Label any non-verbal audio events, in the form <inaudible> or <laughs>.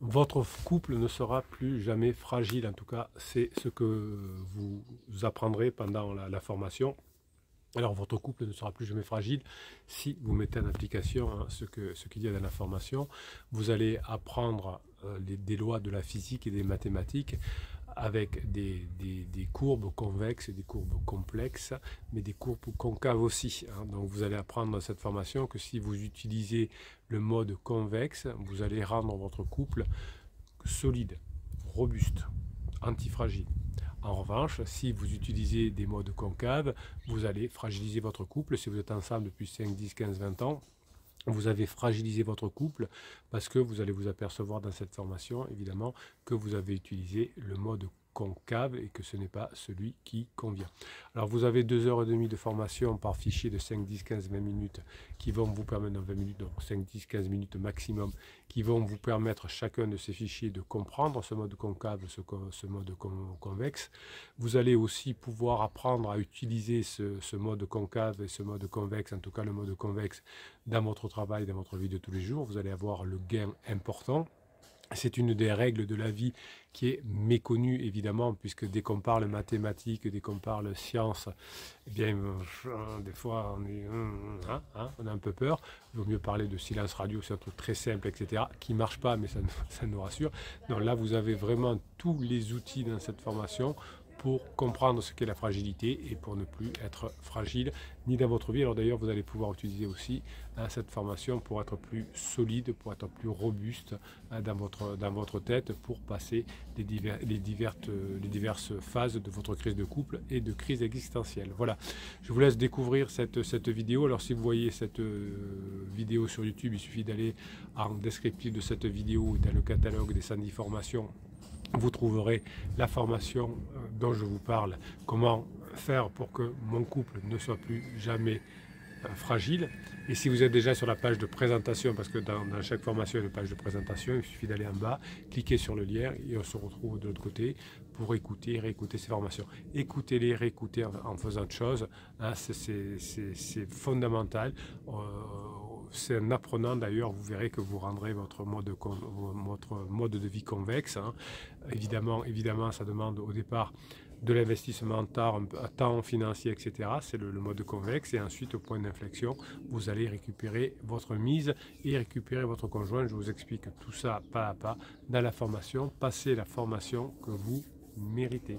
votre couple ne sera plus jamais fragile. En tout cas, c'est ce que vous apprendrez pendant la, formation. Alors, votre couple ne sera plus jamais fragile si vous mettez en application hein, ce qu'il y a dans la formation. Vous allez apprendre euh, des lois de la physique et des mathématiques avec des, courbes convexes et des courbes complexes, mais des courbes concaves aussi. Hein. Donc vous allez apprendre dans cette formation que si vous utilisez le mode convexe, vous allez rendre votre couple solide, robuste, antifragile. En revanche, si vous utilisez des modes concaves, vous allez fragiliser votre couple. Si vous êtes ensemble depuis 5, 10, 15, 20 ans, vous avez fragilisé votre couple parce que vous allez vous apercevoir dans cette formation, évidemment, que vous avez utilisé le mode concave et que ce n'est pas celui qui convient. Alors vous avez deux heures et demie de formation par fichier de 5, 10, 15, 20 minutes qui vont vous permettre, 20 minutes, donc 5, 10, 15 minutes maximum, qui vont vous permettre chacun de ces fichiers de comprendre ce mode concave, ce, mode convexe. Vous allez aussi pouvoir apprendre à utiliser ce mode concave et ce mode convexe, en tout cas le mode convexe, dans votre travail, dans votre vie de tous les jours. Vous allez avoir le gain important. C'est une des règles de la vie qui est méconnue, évidemment, puisque dès qu'on parle mathématiques, dès qu'on parle sciences, eh bien, euh, des fois, on, est, hein, hein, on a un peu peur. Il vaut mieux parler de silence radio, c'est un truc très simple, etc., qui ne marche pas, mais ça nous <laughs> rassure. Donc là, vous avez vraiment tous les outils dans cette formation pour comprendre ce qu'est la fragilité et pour ne plus être fragile ni dans votre vie. Alors d'ailleurs, vous allez pouvoir utiliser aussi hein, cette formation pour être plus solide, pour être plus robuste hein, dans, votre, dans votre tête, pour passer les, les, diverses, les diverses phases de votre crise de couple et de crise existentielle. Voilà, je vous laisse découvrir cette, cette vidéo. Alors si vous voyez cette euh, vidéo sur YouTube, il suffit d'aller en descriptif de cette vidéo dans le catalogue des 110 formations vous trouverez la formation euh, dont je vous parle, comment faire pour que mon couple ne soit plus jamais euh, fragile. Et si vous êtes déjà sur la page de présentation, parce que dans, chaque formation il y a une page de présentation, il suffit d'aller en bas, cliquer sur le lien et on se retrouve de l'autre côté pour écouter réécouter ces formations. Écoutez-les, réécoutez en, faisant autre chose, hein, c'est fondamental. Euh, c'est en apprenant d'ailleurs, vous verrez que vous rendrez votre mode, votre mode de vie convexe. Hein. Évidemment, évidemment, ça demande au départ de l'investissement temps, temps financier, etc. C'est le, mode convexe. Et ensuite, au point d'inflexion, vous allez récupérer votre mise et récupérer votre conjoint. Je vous explique tout ça pas à pas dans la formation. Passez la formation que vous méritez.